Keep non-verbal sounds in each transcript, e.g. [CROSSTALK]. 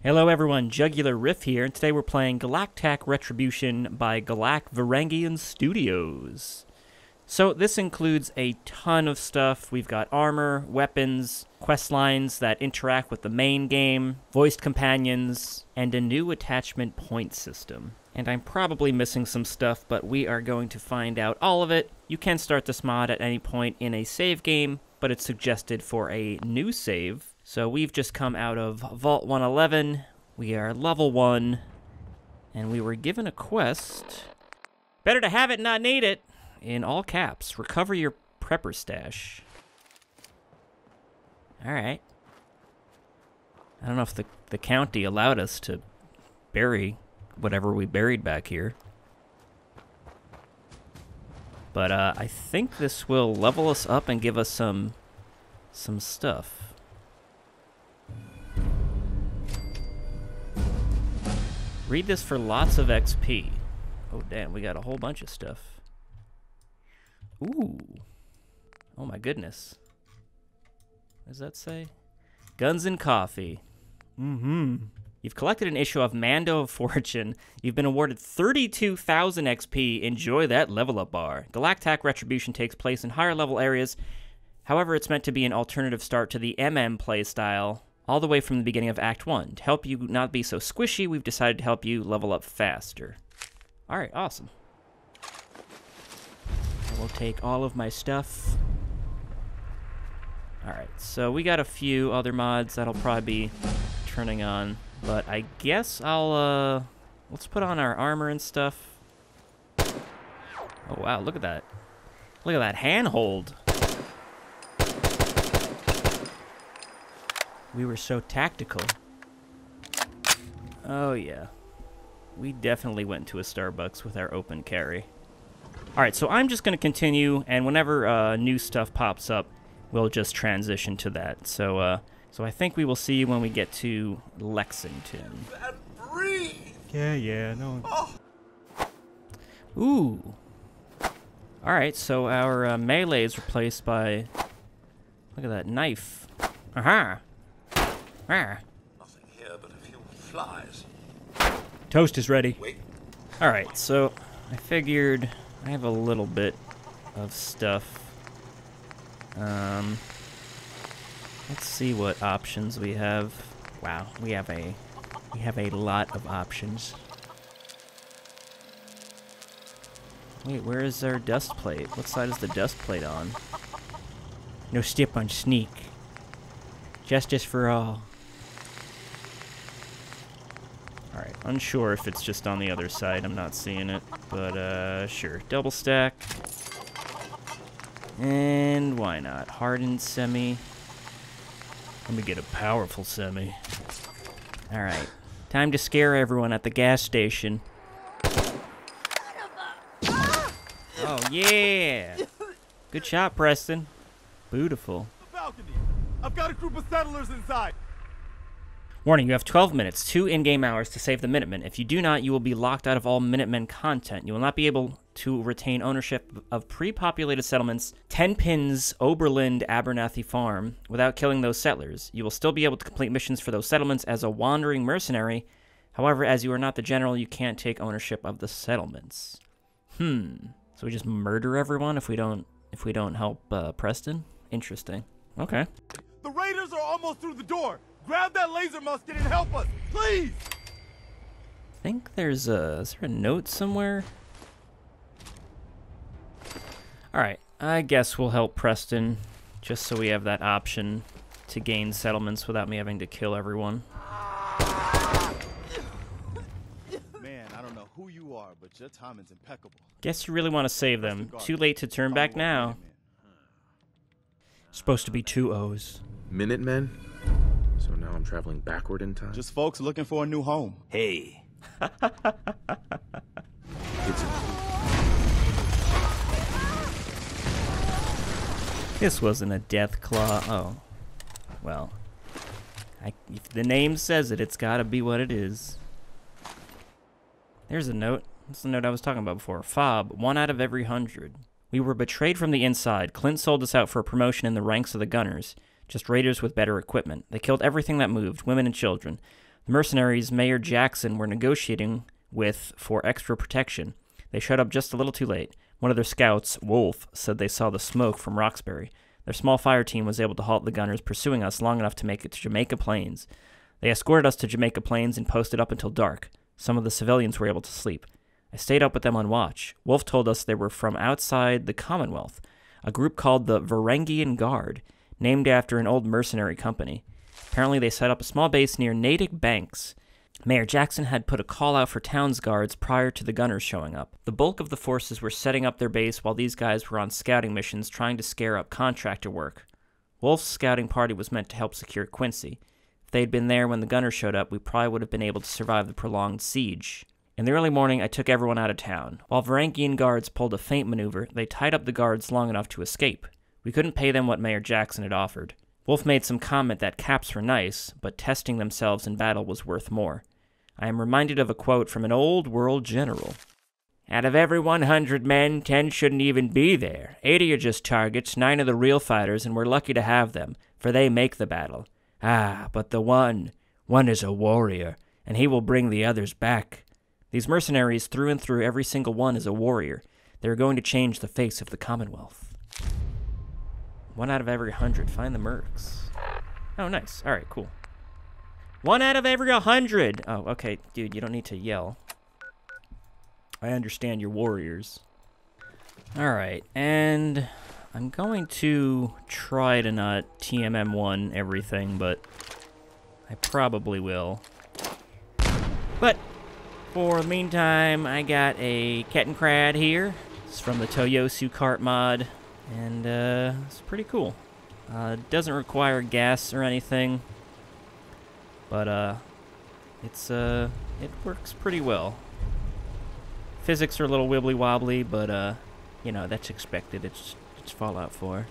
Hello everyone, Jugular Riff here, and today we're playing Galac Tac Retribution by Galac Varangian Studios. So this includes a ton of stuff. We've got armor, weapons, quest lines that interact with the main game, voiced companions, and a new attachment point system. And I'm probably missing some stuff, but we are going to find out all of it. You can start this mod at any point in a save game, but it's suggested for a new save. So we've just come out of Vault 111. We are level 1, and we were given a quest. Better to have it, not need it in all caps. Recover your prepper stash. Alright. I don't know if the, the county allowed us to bury whatever we buried back here. But uh, I think this will level us up and give us some some stuff. Read this for lots of XP. Oh damn, we got a whole bunch of stuff. Ooh. Oh my goodness. What does that say? Guns and coffee. Mm-hmm. You've collected an issue of Mando of Fortune. You've been awarded 32,000 XP. Enjoy that level up bar. Galac Tac Retribution takes place in higher level areas. However, it's meant to be an alternative start to the MM playstyle all the way from the beginning of Act 1. To help you not be so squishy, we've decided to help you level up faster. Alright, awesome. I will take all of my stuff. Alright, so we got a few other mods that'll probably be turning on. But I guess I'll, uh... Let's put on our armor and stuff. Oh, wow, look at that. Look at that handhold. We were so tactical. Oh, yeah. We definitely went to a Starbucks with our open carry. Alright, so I'm just going to continue, and whenever uh, new stuff pops up, we'll just transition to that. So, uh, so I think we will see when we get to Lexington. Yeah, yeah, no. Oh. Ooh. Alright, so our uh, melee is replaced by... Look at that knife. Aha! Nothing here but a few flies. Toast is ready. Alright, so I figured I have a little bit of stuff. Um, let's see what options we have. Wow, we have a we have a lot of options. Wait, where is our dust plate? What side is the dust plate on? No step on sneak. Justice for all. Alright, unsure if it's just on the other side. I'm not seeing it. But, uh, sure. Double stack. And why not? Hardened semi. Let me get a powerful semi. Alright. Time to scare everyone at the gas station. Oh, yeah! Good shot, Preston. Beautiful. I've got a group of settlers inside. Warning, you have 12 minutes, two in-game hours to save the Minutemen. If you do not, you will be locked out of all Minutemen content. You will not be able to retain ownership of pre-populated settlements, Tenpines Oberland Abernathy Farm, without killing those settlers. You will still be able to complete missions for those settlements as a wandering mercenary. However, as you are not the general, you can't take ownership of the settlements. Hmm. So we just murder everyone if we don't if we don't help uh, Preston? Interesting. Okay. The raiders are almost through the door. Grab that laser musket and help us, please! I think there's a... Is there a note somewhere? Alright, I guess we'll help Preston, just so we have that option to gain settlements without me having to kill everyone. Man, I don't know who you are, but your timing's impeccable. Guess you really want to save them. Too late to turn back now. Supposed to be two O's. Minutemen? So now I'm traveling backward in time? Just folks looking for a new home. Hey. [LAUGHS] this wasn't a death claw. Oh. Well. I, if the name says it, it's gotta be what it is. There's a note. That's the note I was talking about before. Fob, one out of every hundred. We were betrayed from the inside. Clint sold us out for a promotion in the ranks of the gunners just raiders with better equipment. They killed everything that moved, women and children. The mercenaries Mayor Jackson were negotiating with for extra protection. They showed up just a little too late. One of their scouts, Wolf, said they saw the smoke from Roxbury. Their small fire team was able to halt the gunners pursuing us long enough to make it to Jamaica Plains. They escorted us to Jamaica Plains and posted up until dark. Some of the civilians were able to sleep. I stayed up with them on watch. Wolf told us they were from outside the Commonwealth, a group called the Varangian Guard, named after an old mercenary company. Apparently, they set up a small base near Natick Banks. Mayor Jackson had put a call out for towns guards prior to the gunners showing up. The bulk of the forces were setting up their base while these guys were on scouting missions trying to scare up contractor work. Wolf's scouting party was meant to help secure Quincy. If they had been there when the gunners showed up, we probably would have been able to survive the prolonged siege. In the early morning, I took everyone out of town. While Varangian guards pulled a feint maneuver, they tied up the guards long enough to escape. We couldn't pay them what Mayor Jackson had offered. Wolf made some comment that caps were nice, but testing themselves in battle was worth more. I am reminded of a quote from an old world general. Out of every 100 men, 10 shouldn't even be there. 80 are just targets, 9 are the real fighters, and we're lucky to have them, for they make the battle. Ah, but the one, one is a warrior, and he will bring the others back. These mercenaries, through and through, every single one is a warrior. They are going to change the face of the Commonwealth. One out of every hundred. Find the mercs. Oh, nice. All right, cool. One out of every a hundred. Oh, okay, dude, you don't need to yell. I understand you're warriors. All right, and I'm going to try to not TMM1 everything, but I probably will. But for the meantime, I got a Kettenkrad here. It's from the Toyosu cart mod, and uh, it's pretty cool. Uh, doesn't require gas or anything, but uh, it's uh, it works pretty well. Physics are a little wibbly wobbly, but uh, you know that's expected. It's it's Fallout 4.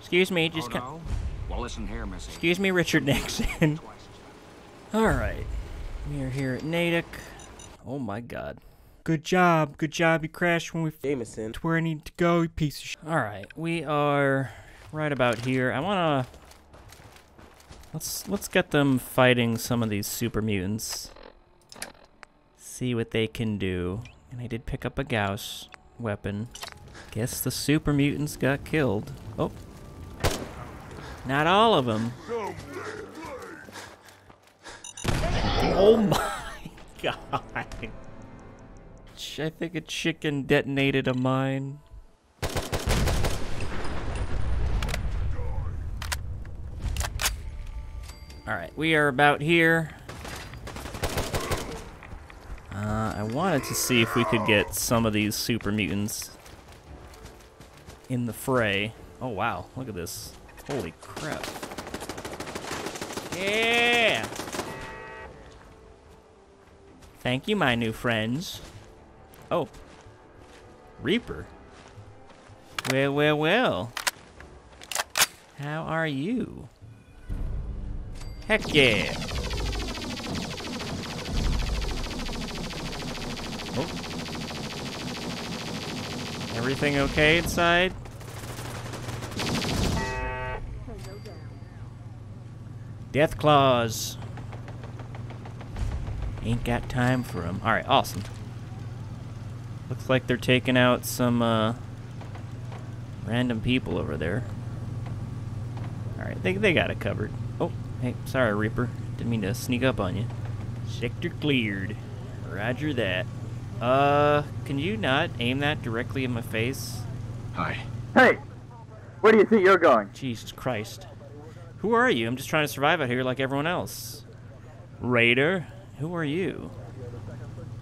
Excuse me, just oh, no? Well, listen here, Missy. excuse me, Richard Nixon. Twice as bad. All right, we are here at Natick. Oh my God. Good job, good job. You crashed when we Jameson. to where I need to go, you piece of shit. All right, we are right about here. I wanna let's let's get them fighting some of these super mutants. See what they can do. And I did pick up a Gauss weapon. Guess the super mutants got killed. Oh, not all of them. Oh my [LAUGHS] god. I think a chicken detonated a mine. Alright, we are about here. Uh, I wanted to see if we could get some of these super mutants in the fray. Oh wow, look at this. Holy crap. Yeah! Thank you, my new friends. Oh. Reaper. Well, well, well. How are you? Heck yeah. Oh. Everything okay inside? Death claws. Ain't got time for 'em. Alright, awesome. Looks like they're taking out some, uh, random people over there. Alright, they, they got it covered. Oh, hey, sorry, Reaper. Didn't mean to sneak up on you. Sector cleared. Roger that. Uh, can you not aim that directly in my face? Hi. Hey, where do you think you're going? Jesus Christ. Who are you? I'm just trying to survive out here like everyone else. Raider? Who are you?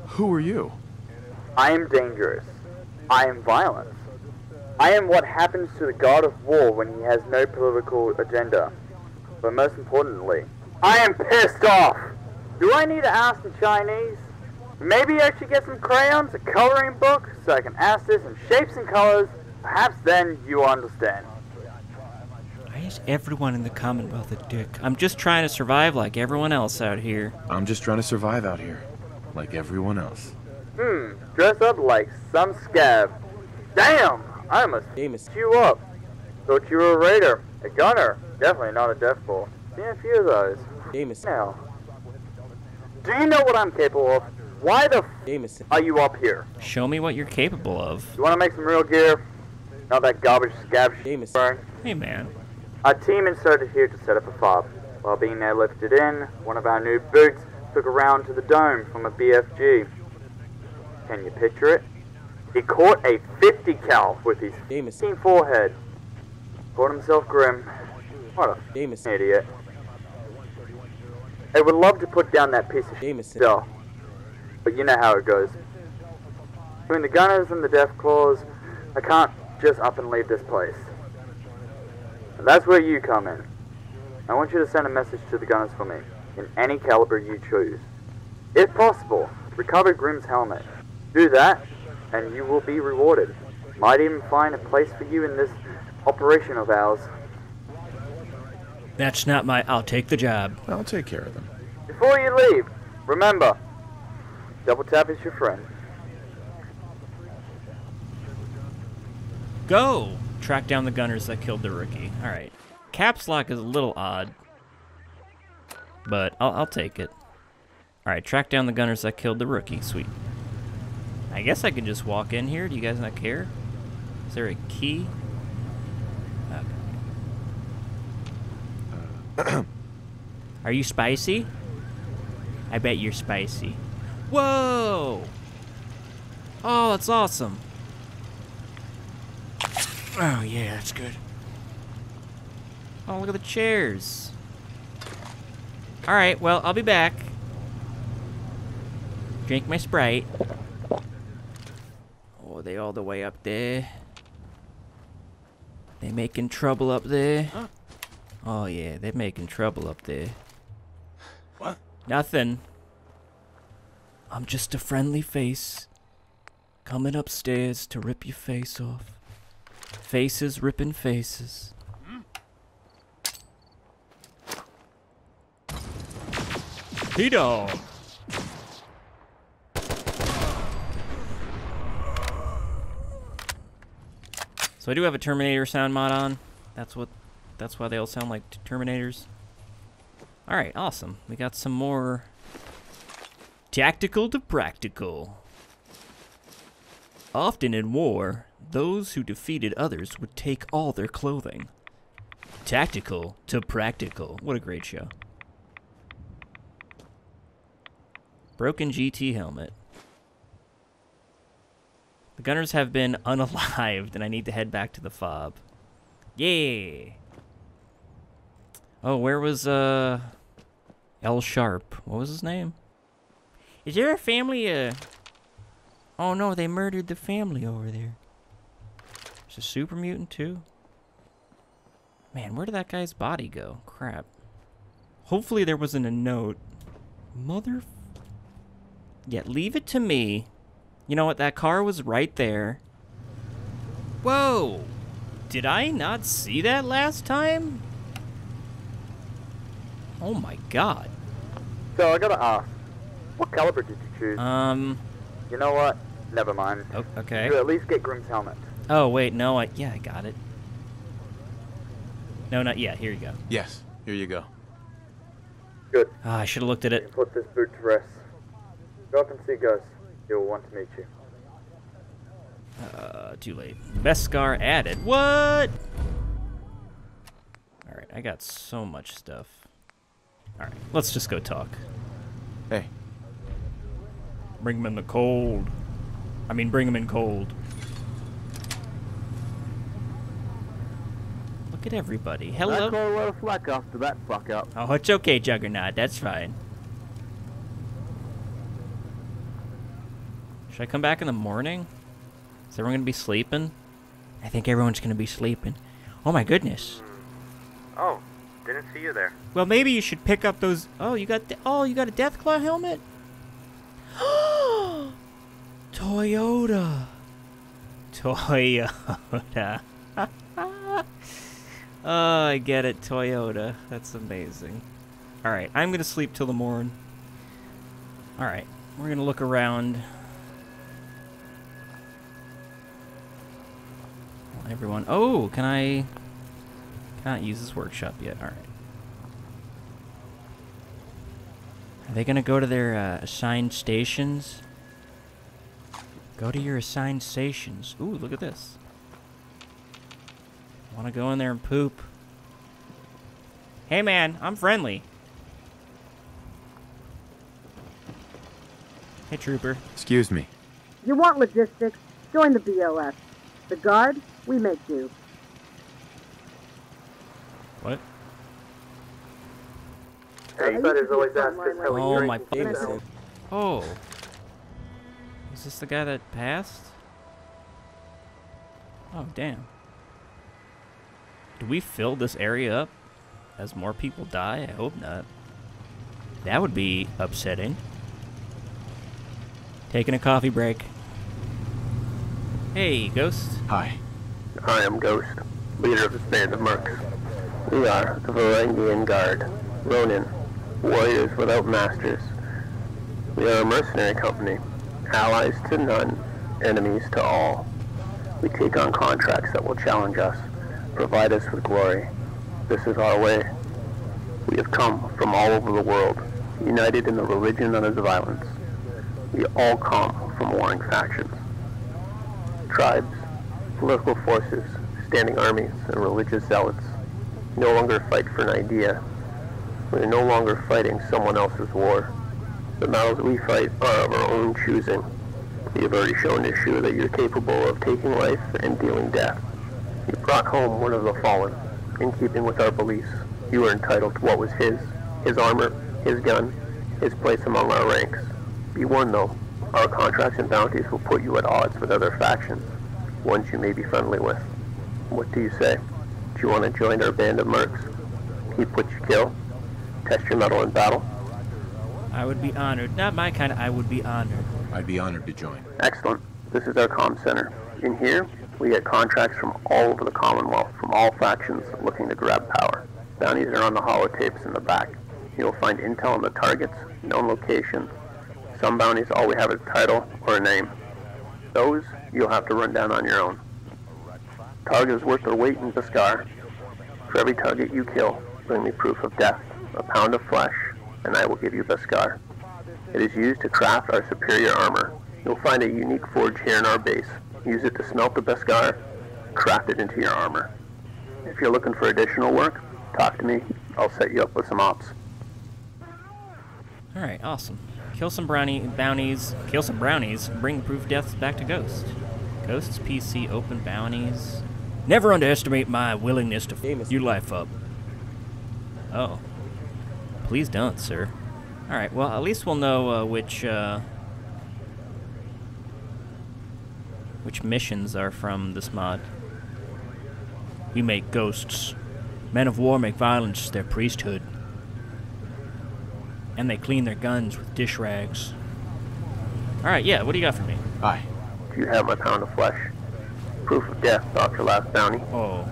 Who are you? I am dangerous. I am violent. I am what happens to the god of war when he has no political agenda. But most importantly, I am pissed off. Do I need to ask in Chinese? Maybe I should get some crayons, a coloring book, so I can ask this in shapes and colors. Perhaps then you understand. Why is everyone in the Commonwealth a dick? I'm just trying to survive like everyone else out here. I'm just trying to survive out here, like everyone else. Hmm, dress up like some scab. Damn, I must Jameson. you up. Thought you were a raider, a gunner, definitely not a death ball. Seen a few of those. Jameson. Now, Do you know what I'm capable of? Why the f Jameson. are you up here? Show me what you're capable of. You want to make some real gear? Not that garbage scab shit. Jameson. burn. Hey, man. Our team inserted here to set up a fob. While being there lifted in, one of our new boots took a round to the dome from a BFG. Can you picture it? He caught a 50 cal with his. 15 forehead. Caught himself grim. What a Jameson. idiot. I would love to put down that piece of Jameson. still. But you know how it goes. Between the gunners and the death claws, I can't just up and leave this place. And that's where you come in. I want you to send a message to the gunners for me, in any caliber you choose. If possible, recover Grimm's helmet. Do that, and you will be rewarded. Might even find a place for you in this operation of ours. That's not my. I'll take the job. I'll take care of them. Before you leave, remember, double tap is your friend. Go! Track down the gunners that killed the rookie. Alright. Caps lock is a little odd. But I'll, I'll take it. Alright, track down the gunners that killed the rookie. Sweet. I guess I can just walk in here. Do you guys not care? Is there a key? Okay. Are you spicy? I bet you're spicy. Whoa! Oh, that's awesome. Oh, yeah, that's good. Oh, look at the chairs. Alright, well, I'll be back. Drink my Sprite. They all the way up there. They making trouble up there. Oh, yeah, they're making trouble up there. What? Nothing. I'm just a friendly face. Coming upstairs to rip your face off. Faces ripping faces. P-Dog. So I do have a Terminator sound mod on. That's what that's why they all sound like Terminators. Alright, awesome. We got some more tactical to practical. Often in war, those who defeated others would take all their clothing. Tactical to practical. What a great show. Broken GT helmet. The gunners have been [LAUGHS] unalived, and I need to head back to the fob. Yay! Oh, where was, uh... L Sharp? What was his name? Is there a family, uh... Oh no, they murdered the family over there. There's a super mutant too? Man, where did that guy's body go? Crap. Hopefully there wasn't a note. Mother... Yeah, leave it to me. You know what? That car was right there. Whoa! Did I not see that last time? Oh my god. So I gotta ask, what caliber did you choose? Um, you know what? Never mind. o- okay. You at least get Grimm's helmet. Oh, wait, no, I, yeah, I got it. No, not yet. Here you go. Yes, here you go. Good. Ah, I should have looked at it. put this boot to rest. Go up and see Ghost. He'll want to meet you. Uh, too late. Beskar added. What? Alright, I got so much stuff. Alright, let's just go talk. Hey, Bring him in the cold. I mean, bring him in cold. Look at everybody. Hello. a lot of flack after that fuck up. Oh, it's okay, Juggernaut. That's fine. Should I come back in the morning? Is everyone gonna be sleeping? I think everyone's gonna be sleeping. Oh my goodness. Oh, didn't see you there. Well, maybe you should pick up those. Oh, you got. De- oh, you got a Deathclaw helmet. [GASPS] Toyota. Toyota. [LAUGHS] oh, I get it. Toyota. That's amazing. All right, I'm gonna sleep till the morn. All right, we're gonna look around. Everyone. Oh, can I? Cannot use this workshop yet. All right. Are they gonna go to their uh, assigned stations? Go to your assigned stations. Ooh, look at this. Wanna go in there and poop? Hey man, I'm friendly. Hey trooper. Excuse me. You want logistics? Join the BOS. The Guard, we make do. What? Everybody's always asked us how we Oh drink my and fucking eat. Oh. Is this the guy that passed? Oh, damn. Do we fill this area up as more people die? I hope not. That would be upsetting. Taking a coffee break. Hey, Ghost. Hi. I am Ghost, leader of this band of mercs. We are the Varangian Guard, Ronin, warriors without masters. We are a mercenary company, allies to none, enemies to all. We take on contracts that will challenge us, provide us with glory. This is our way. We have come from all over the world, united in the religion of its violence. We all come from warring factions. Tribes, political forces, standing armies, and religious zealots no longer fight for an idea. We are no longer fighting someone else's war. The battles we fight are of our own choosing. You have already shown this shoe that you're capable of taking life and dealing death. You brought home one of the fallen. In keeping with our beliefs, you are entitled to what was his, his armor, his gun, his place among our ranks. Be warned though, our contracts and bounties will put you at odds with other factions, ones you may be friendly with. What do you say? Do you want to join our band of mercs? Keep what you kill? Test your mettle in battle? I would be honored. Not my kind I would be honored. I'd be honored to join. Excellent. This is our comm center. In here, we get contracts from all over the Commonwealth, from all factions looking to grab power. Bounties are on the holotapes in the back. You'll find intel on the targets, known locations. Some bounties all we have is a title or a name. Those you'll have to run down on your own. Target is worth their weight in Beskar. For every target you kill, bring me proof of death, a pound of flesh, and I will give you Beskar. It is used to craft our superior armor. You'll find a unique forge here in our base. Use it to smelt the Beskar, craft it into your armor. If you're looking for additional work, talk to me. I'll set you up with some ops. Alright, awesome. Kill some brownie bounties, kill some brownies, bring proof deaths back to Ghost. Ghost's PC open bounties. Never underestimate my willingness to f your life up. Oh. Please don't, sir. Alright, well, at least we'll know uh, which, uh, which missions are from this mod. We make ghosts. Men of war make violence their priesthood. And they clean their guns with dish rags. Alright, yeah, what do you got for me? Hi. Do you have my pound of flesh? Proof of death off your last bounty. Oh.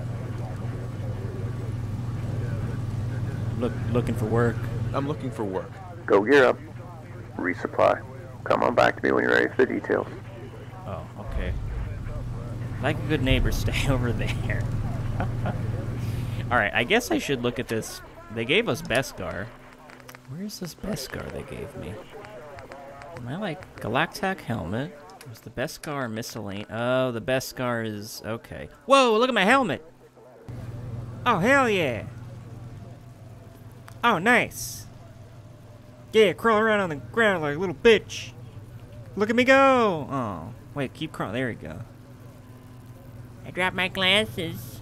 Look, looking for work. I'm looking for work. Go gear up. Resupply. Come on back to me when you're ready for the details. Oh, okay. Like a good neighbor, [LAUGHS] stay over there. [LAUGHS] Alright, I guess I should look at this. They gave us Beskar. Where's this Beskar they gave me? Am I like Galac Tac helmet? Where's the Beskar miscellane? Oh, the Beskar is okay. Whoa, look at my helmet! Oh hell yeah! Oh nice! Yeah, crawl around on the ground like a little bitch. Look at me go! Oh, wait, keep crawling. There we go. I dropped my glasses.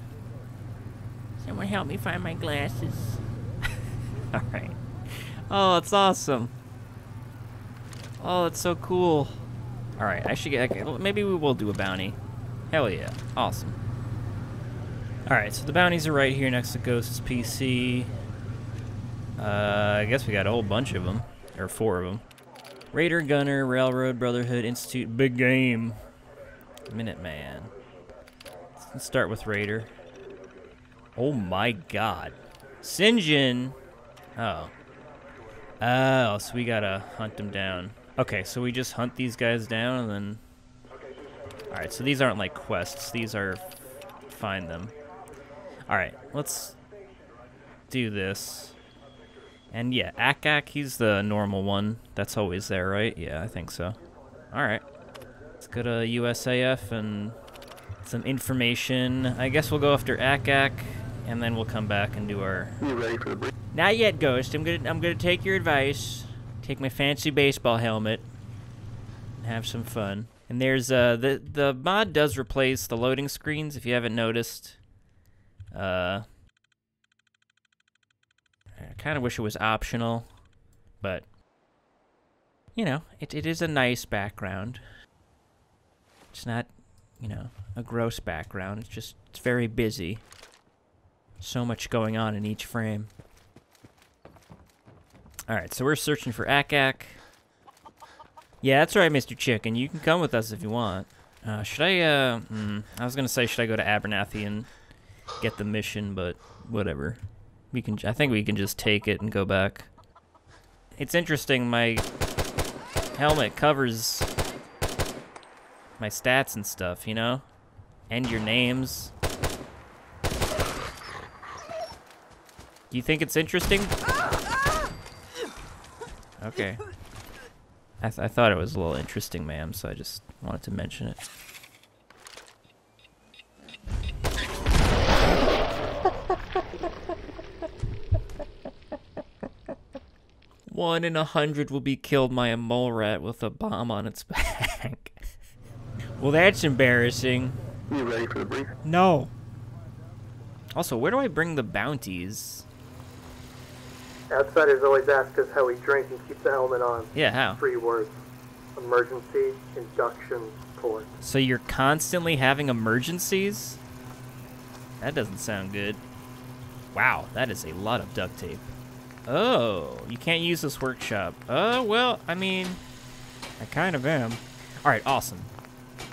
Someone help me find my glasses. [LAUGHS] Alright. Oh, it's awesome. Oh, it's so cool. Alright, I should get. okay, Maybe we will do a bounty. Hell yeah. Awesome. Alright, so the bounties are right here next to Ghost's PC. Uh, I guess we got a whole bunch of them. Or four of them. Raider, Gunner, Railroad, Brotherhood, Institute, Big Game, Minuteman. Let's start with Raider. Oh my god. Sinjin! Oh. Oh, so we gotta hunt them down. Okay, so we just hunt these guys down and then... Alright, so these aren't like quests. These are find them. Alright, let's do this. And yeah, Akak, he's the normal one. That's always there, right? Yeah, I think so. Alright. Let's go to USAF and some information. I guess we'll go after Akak, and then we'll come back and do our... You ready for the? Not yet, Ghost. I'm gonna I'm gonna take your advice. Take my fancy baseball helmet and have some fun. And there's uh the the mod does replace the loading screens if you haven't noticed. Uh I kind of wish it was optional, but you know, it it is a nice background. It's not, you know, a gross background. It's just it's very busy. So much going on in each frame. Alright, so we're searching for Akak. Yeah, that's right, Mr. Chicken. You can come with us if you want. Uh, should I, uh, hmm, I was gonna say, should I go to Abernathy and get the mission, but whatever. We can, I think we can just take it and go back. It's interesting, my helmet covers my stats and stuff, you know? And your names. Do you think it's interesting? Okay. I, th I thought it was a little interesting, ma'am, so I just wanted to mention it. One in a hundred will be killed by a mole rat with a bomb on its back. [LAUGHS] well, that's embarrassing. You ready for the brief? No. Also, where do I bring the bounties? Outsiders always ask us how we drink and keep the helmet on. Yeah, how? Three words. Emergency, induction, port. So you're constantly having emergencies? That doesn't sound good. Wow, that is a lot of duct tape. Oh, you can't use this workshop. Oh, well, I mean, I kind of am. All right, awesome.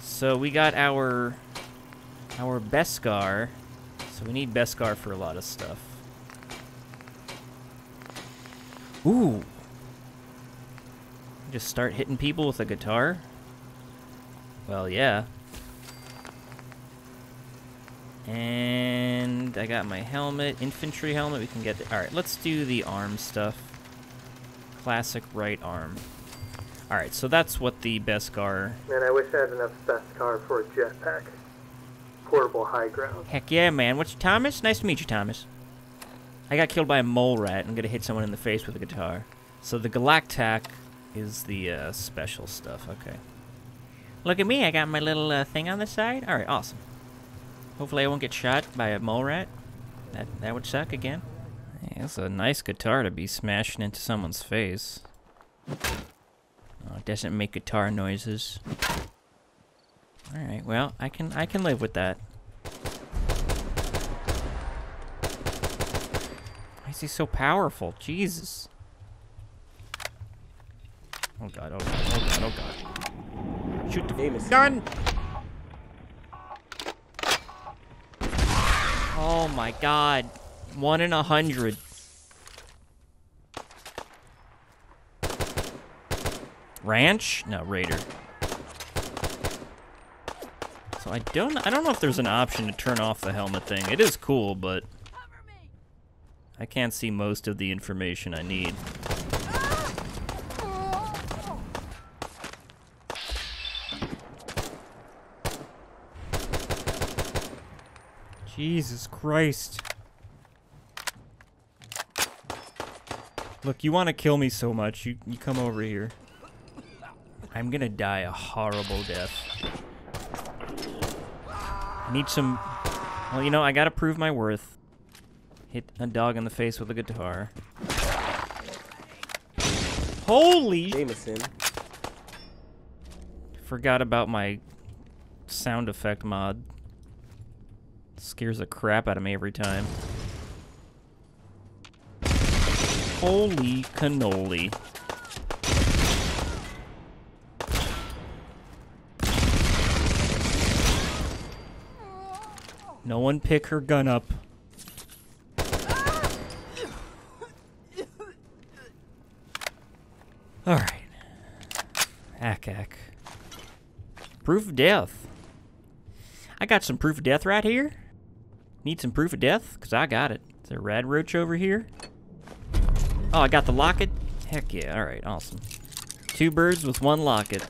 So we got our our Beskar. So we need Beskar for a lot of stuff. Ooh. Just start hitting people with a guitar? Well, yeah. And I got my helmet, infantry helmet. We can get. All right, let's do the arm stuff. Classic right arm. All right, so that's what the Beskar. Man, I wish I had enough Beskar for a jetpack. Portable high ground. Heck yeah, man. What's your Thomas? Nice to meet you, Thomas. I got killed by a mole rat. I'm gonna hit someone in the face with a guitar. So the Galac Tac is the uh, special stuff. Okay. Look at me. I got my little uh, thing on the side. All right, awesome. Hopefully I won't get shot by a mole rat. That that would suck again. Yeah, that's a nice guitar to be smashing into someone's face. Oh, it doesn't make guitar noises. All right. Well, I can I can live with that. Is he so powerful? Jesus. Oh god, oh god, oh god, oh god. Shoot the famous gun! Oh my god. One in a hundred. Ranch? No, Raider. So I don't I don't know if there's an option to turn off the helmet thing. It is cool, but I can't see most of the information I need. Jesus Christ. Look, you want to kill me so much, you, you come over here. I'm gonna die a horrible death. I need some... Well, you know, I gotta prove my worth. Hit a dog in the face with a guitar. Holy... Jameson. Forgot about my sound effect mod. Scares the crap out of me every time. Holy cannoli. No one pick her gun up. Alright. Akak. Proof of death. I got some proof of death right here. Need some proof of death? Because I got it. Is there a rad roach over here? Oh, I got the locket? Heck yeah, alright, awesome. Two birds with one locket.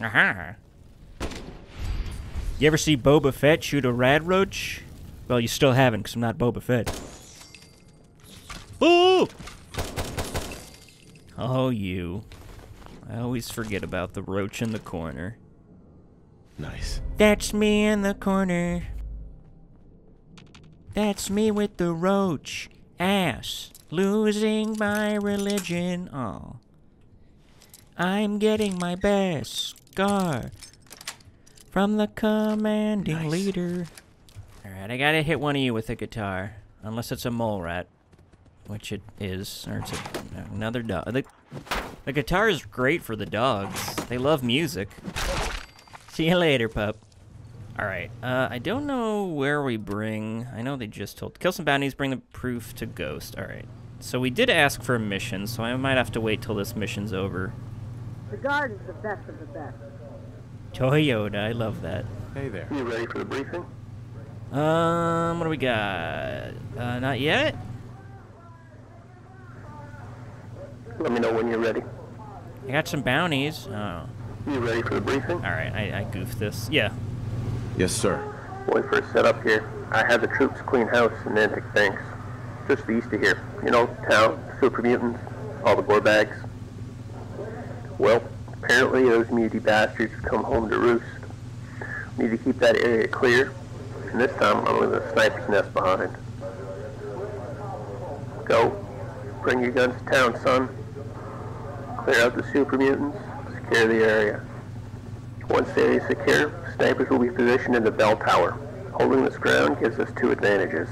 Aha. You ever see Boba Fett shoot a rad roach? Well, you still haven't, because I'm not Boba Fett. Ooh! Oh, you. I always forget about the roach in the corner. Nice. That's me in the corner. That's me with the roach. Ass. Losing my religion. Oh. I'm getting my best scar from the commanding Nice. leader. Alright, I gotta hit one of you with a guitar. Unless it's a mole rat. Which it is. Or it's a, another dog. The, the guitar is great for the dogs. They love music. See you later, pup. Alright, uh, I don't know where we bring... I know they just told... Kill some bounties, bring the proof to Ghost. Alright. So we did ask for a mission, so I might have to wait till this mission's over. The guard is the best of the best. Toyota, I love that. Hey there. You ready for the briefing? Um, what do we got? Uh, not yet? Let me know when you're ready. I got some bounties. Oh. You ready for the briefing? Alright, I, I goofed this. Yeah. Yes, sir. When we first set up here, I had the troops clean house in Natick Banks, just east of here. You know, town, super mutants, all the gore bags. Well, apparently those muty bastards have come home to roost. We need to keep that area clear, and this time I'm leaving a sniper's nest behind. Go. Bring your guns to town, son. Clear out the super mutants, secure the area. Once the area is secure, snipers will be positioned in the bell tower. Holding this ground gives us two advantages.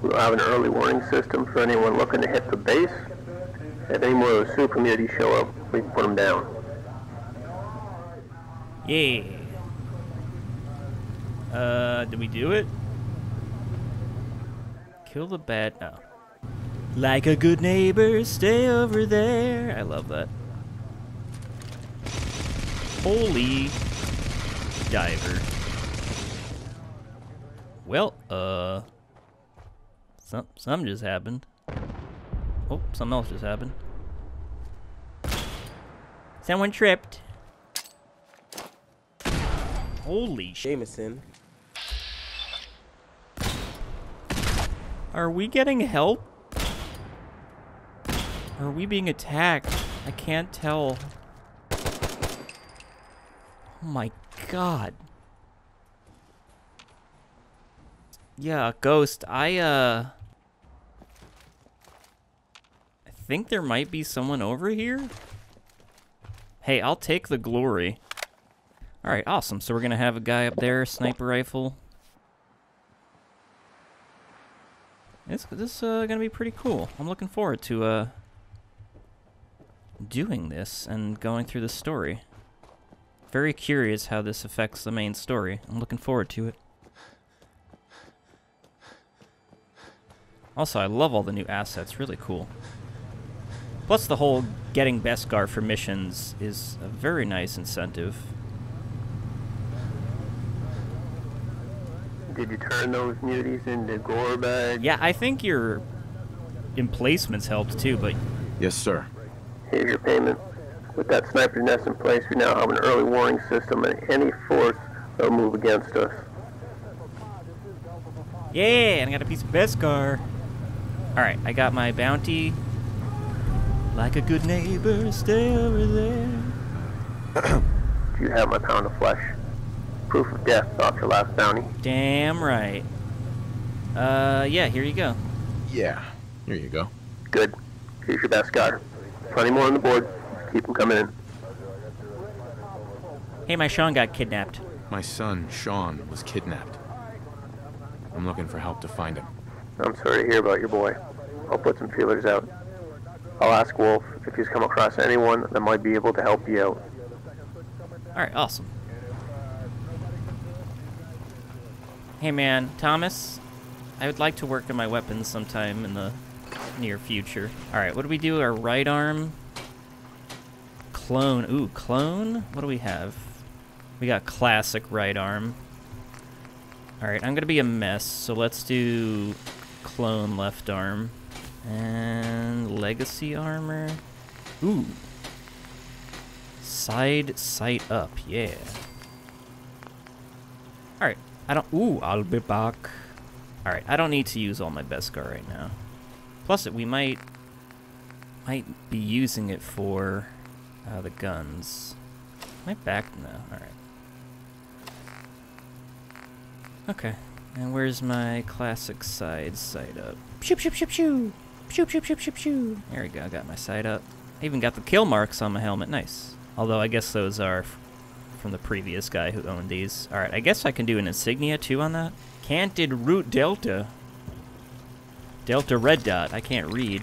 We'll have an early warning system for anyone looking to hit the base. If any more of those super mutants show up, we can put them down. Yeah. Uh, did we do it? Kill the bad. No. Like a good neighbor, stay over there. I love that. Holy diver. Well, uh, some some just happened. Oh, something else just happened. Someone tripped. Holy! Jameson. Are we getting help? Are we being attacked? I can't tell. Oh my god. Yeah, Ghost, I, uh... I think there might be someone over here? Hey, I'll take the glory. Alright, awesome. So we're gonna have a guy up there, sniper rifle. This this uh gonna be pretty cool. I'm looking forward to uh doing this and going through the story. Very curious how this affects the main story. I'm looking forward to it. Also, I love all the new assets. Really cool. Plus, the whole getting Beskar for missions is a very nice incentive. Did you turn those muties into gore bags? Yeah, I think your emplacements helped too, but Yes, sir. Here's your payment. With that sniper nest in place, we now have an early warning system and any force that will move against us. Yeah, and I got a piece of Beskar. Alright, I got my bounty. Like a good neighbor, stay over there. Do [CLEARS THROAT] you have my pound of flesh. Proof of death off your last bounty. Damn right. Uh, yeah, here you go. Yeah. Here you go. Good. Here's your Beskar. Plenty more on the board. Just keep them coming in. Hey, my Sean got kidnapped. My son, Sean, was kidnapped. I'm looking for help to find him. I'm sorry to hear about your boy. I'll put some feelers out. I'll ask Wolf if he's come across anyone that might be able to help you out. Alright, awesome. Hey man, Thomas, I would like to work on my weapons sometime in the near future. Alright, what do we do? Our right arm. Clone. Ooh, clone? What do we have? We got classic right arm. Alright, I'm gonna be a mess, so let's do clone left arm. And legacy armor. Ooh. Side sight up, yeah. Alright, I don't. Ooh, I'll be back. Alright, I don't need to use all my best Beskar right now. Plus, it, we might. might be using it for uh, the guns. My back? No, alright. Okay, and where's my classic side sight up? Shoop, shoop, shoop, shoop. Shoop, shoop, shoop, shoop, shoop. There we go, I got my sight up. I even got the kill marks on my helmet, nice. Although I guess those are from the previous guy who owned these. Alright, I guess I can do an insignia too on that. Canted root delta. Delta red dot, I can't read.